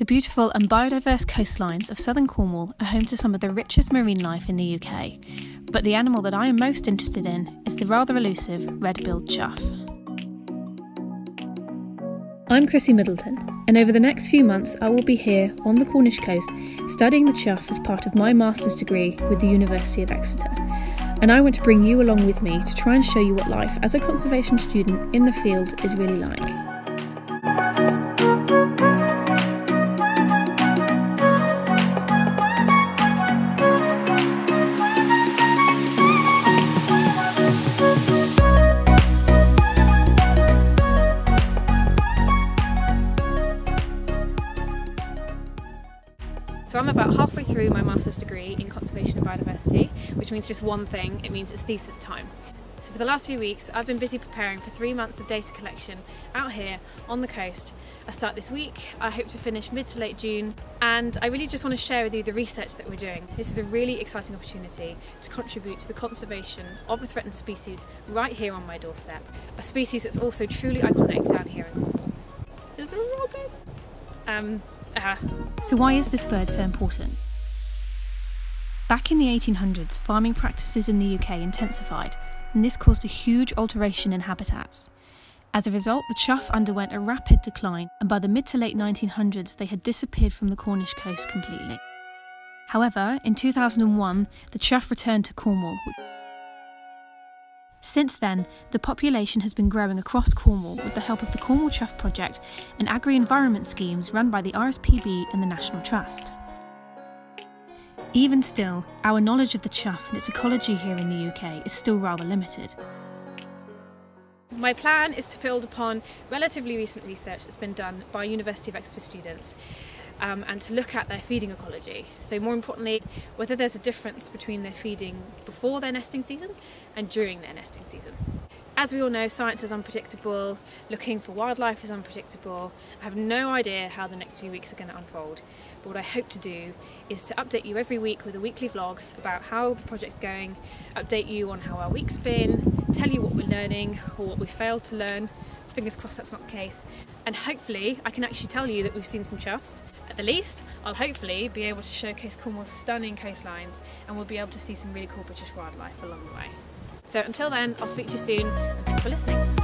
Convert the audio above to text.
The beautiful and biodiverse coastlines of southern Cornwall are home to some of the richest marine life in the UK, but the animal that I am most interested in is the rather elusive red-billed chough. I'm Krissy Middleton, and over the next few months I will be here on the Cornish coast studying the chough as part of my master's degree with the University of Exeter. And I want to bring you along with me to try and show you what life as a conservation student in the field is really like. So I'm about halfway through my master's degree in conservation and biodiversity, which means just one thing, it means it's thesis time. So for the last few weeks, I've been busy preparing for three months of data collection out here on the coast. I start this week, I hope to finish mid to late June, and I really just want to share with you the research that we're doing. This is a really exciting opportunity to contribute to the conservation of a threatened species right here on my doorstep, a species that's also truly iconic down here in Cornwall. There's a robin! Um, uh. So why is this bird so important? Back in the 1800s, farming practices in the UK intensified, and this caused a huge alteration in habitats. As a result, the chough underwent a rapid decline, and by the mid to late 1900s, they had disappeared from the Cornish coast completely. However, in 2001, the chough returned to Cornwall, since then, the population has been growing across Cornwall with the help of the Cornwall Chough Project and agri environment schemes run by the RSPB and the National Trust. Even still, our knowledge of the chough and its ecology here in the UK is still rather limited. My plan is to build upon relatively recent research that's been done by University of Exeter students um, and to look at their feeding ecology. So more importantly, whether there's a difference between their feeding before their nesting season and during their nesting season. As we all know, science is unpredictable, looking for wildlife is unpredictable. I have no idea how the next few weeks are going to unfold, but what I hope to do is to update you every week with a weekly vlog about how the project's going, update you on how our week's been, tell you what we're learning or what we failed to learn, fingers crossed that's not the case, and hopefully I can actually tell you that we've seen some choughs at the least, I'll hopefully be able to showcase Cornwall's stunning coastlines and we'll be able to see some really cool British wildlife along the way. So until then, I'll speak to you soon thanks for listening.